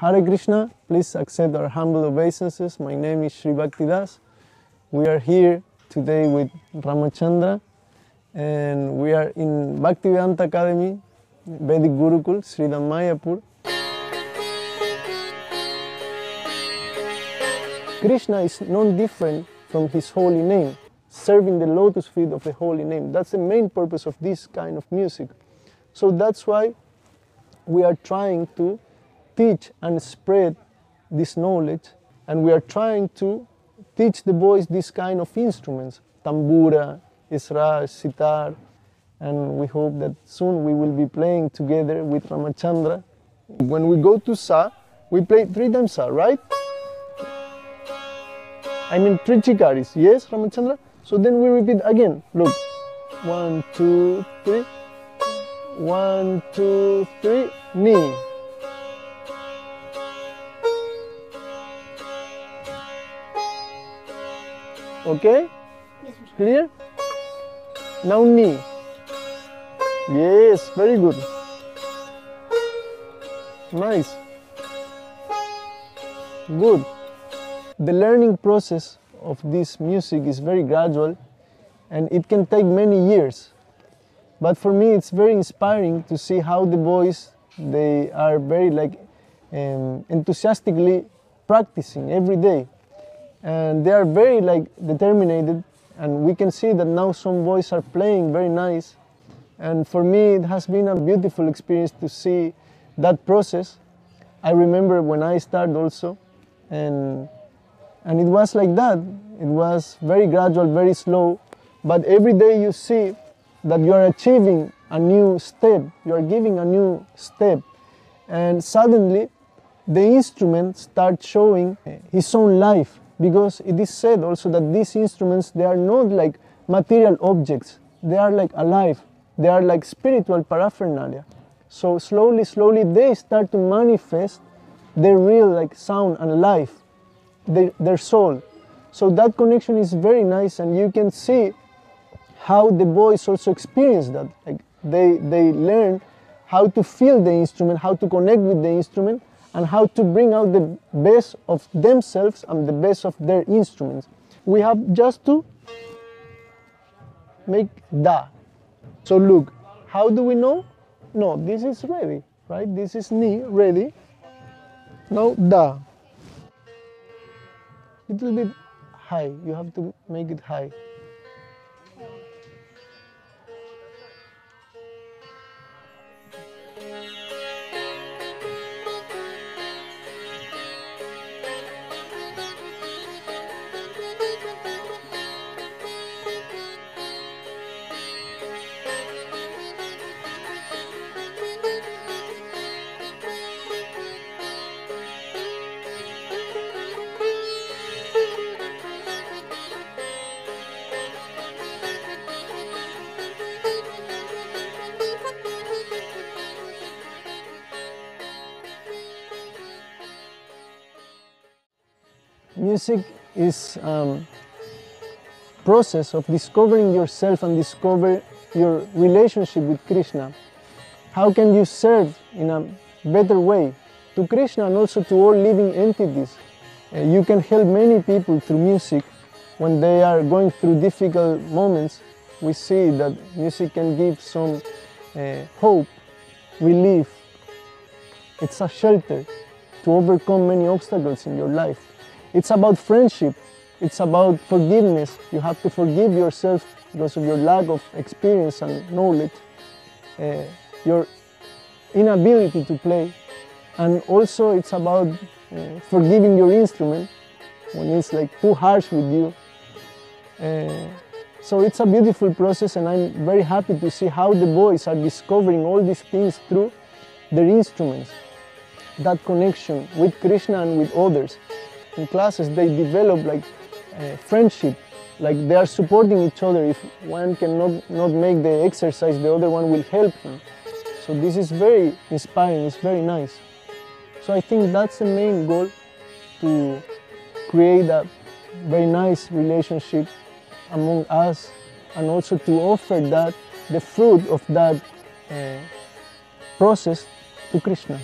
Hare Krishna, please accept our humble obeisances. My name is Sri Bhakti Das. We are here today with Ramachandra and we are in Bhaktivedanta Academy, Vedic Gurukul, Sridham Mayapur. Krishna is non different from his holy name, serving the lotus feet of the holy name. That's the main purpose of this kind of music. So that's why we are trying to teach and spread this knowledge, and we are trying to teach the boys this kind of instruments tambura, isra, sitar, and we hope that soon we will be playing together with Ramachandra. When we go to Sa, we play three times Sa, right? I mean three chikaris, yes, Ramachandra? So then we repeat again. Look, one, two, three. One, two, three, knee. Okay? Clear? Now knee. Yes, very good. Nice. Good. The learning process of this music is very gradual and it can take many years. But for me it's very inspiring to see how the boys they are very like um, enthusiastically practicing every day and they are very like determined and we can see that now some boys are playing very nice. And for me it has been a beautiful experience to see that process. I remember when i started also and and it was like that. It was very gradual very slow. But every day you see that you are achieving a new step. You are giving a new step. And suddenly the instrument starts showing his own life because it is said also that these instruments they are not like material objects. They are like alive. They are like spiritual paraphernalia. So slowly slowly they start to manifest their real like sound and life their, their soul. So that connection is very nice and you can see how the boys also experience that. Like they they learn how to feel the instrument how to connect with the instrument and how to bring out the best of themselves and the best of their instruments. We have just to make da. So look, how do we know? No, this is ready, right? This is ni, ready. Now da. Little bit high, you have to make it high. Music is um, process of discovering yourself and discover your relationship with Krishna. How can you serve in a better way to Krishna and also to all living entities? Uh, you can help many people through music when they are going through difficult moments. We see that music can give some uh, hope, relief. It's a shelter to overcome many obstacles in your life. It's about friendship. It's about forgiveness. You have to forgive yourself because of your lack of experience and knowledge, uh, your inability to play. And also it's about uh, forgiving your instrument when it's like too harsh with you. Uh, so it's a beautiful process and I'm very happy to see how the boys are discovering all these things through their instruments. That connection with Krishna and with others in classes they develop like uh, friendship. Like they are supporting each other. If one cannot not make the exercise the other one will help him so this is very inspiring. It's very nice. So i think that's the main goal to create a very nice relationship among us and also to offer that the fruit of that uh, process to krishna